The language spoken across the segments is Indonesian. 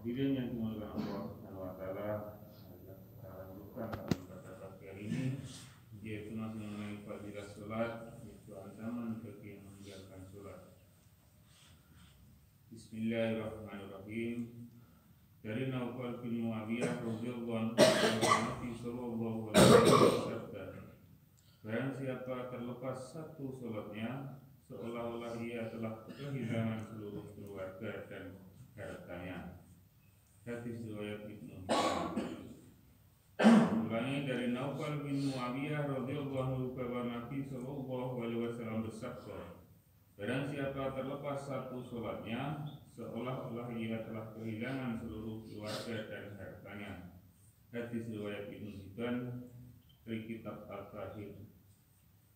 Hadirin yang dimuliakan Allah Subhanahu wa taala, kita lanjutkan pada pagi hari ini yaitu masih mengenai fadilah salat, yaitu ancaman bagi yang meninggalkan salat. Bismillahirrahmanirrahim. Dari Naufal bin Muawiyah radhiyallahu anhu Nabi sallallahu alaihi wasallam Barang siapa terlepas satu sholatnya Seolah-olah ia telah kehilangan seluruh keluarga dan Hadis riwayat Ibnu Ulangi dari Naufal bin Muawiyah radhiyallahu anhu bahwa Nabi sallallahu alaihi wasallam bersabda Barang siapa terlepas satu sholatnya seolah-olah ia telah kehilangan seluruh keluarga dan hartanya. Hadis riwayat Ibnu Hibban dari kitab Al-Fahim.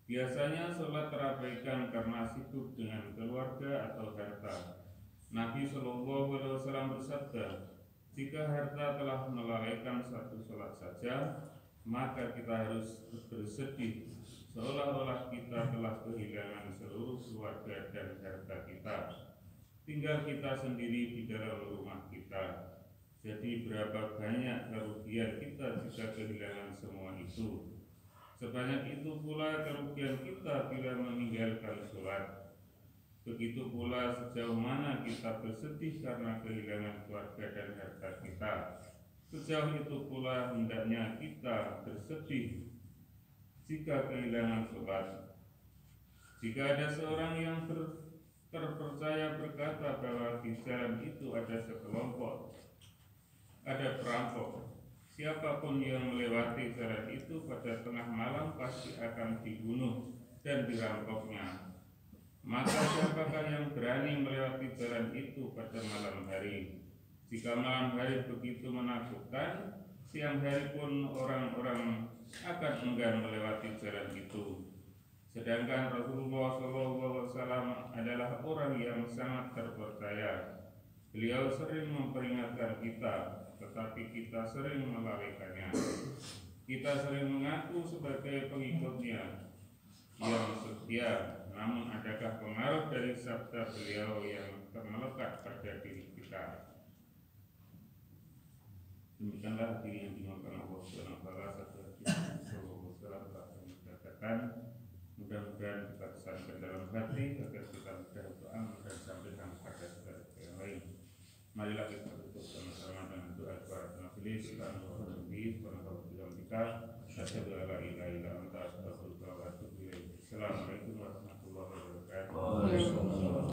Biasanya sholat terabaikan karena sibuk dengan keluarga atau harta. Nabi Shallallahu Alaihi Wasallam bersabda, jika harta telah melalaikan satu sholat saja, maka kita harus bersedih seolah-olah kita telah kehilangan seluruh keluarga dan harta kita. Tinggal kita sendiri di dalam rumah kita. Jadi berapa banyak kerugian kita jika kehilangan semua itu. Sebanyak itu pula kerugian kita bila meninggalkan sholat. Begitu pula sejauh mana kita bersedih karena kehilangan keluarga dan harta kita. Sejauh itu pula hendaknya kita bersedih jika kehilangan sholat. Jika ada seorang yang ber, terpercaya berkata bahwa di jalan itu ada sekelompok, ada perampok. Siapa pun yang melewati jalan itu pada tengah malam pasti akan dibunuh dan dirampoknya. Maka siapakah yang berani melewati jalan itu pada malam hari? Jika malam hari begitu menakutkan, siang hari pun orang-orang akan enggan melewati jalan itu. Sedangkan Rasulullah SAW adalah orang yang sangat terpercaya. Beliau sering memperingatkan kita, tetapi kita sering melalaikannya. Kita sering mengaku sebagai pengikutnya yang setia, namun adakah pengaruh dari sabda beliau yang termelekat pada diri kita? Demikianlah diri yang dimakan Allah Subhanahu wa taala satu Rasulullah SAW mengatakan mudah-mudahan kita kesankan dalam hati agar kita mudah doa dan sampaikan pada saudara yang lain. Marilah kita tutup sama-sama dengan doa kita nabi wa kita asyhadu an la ilaha out of.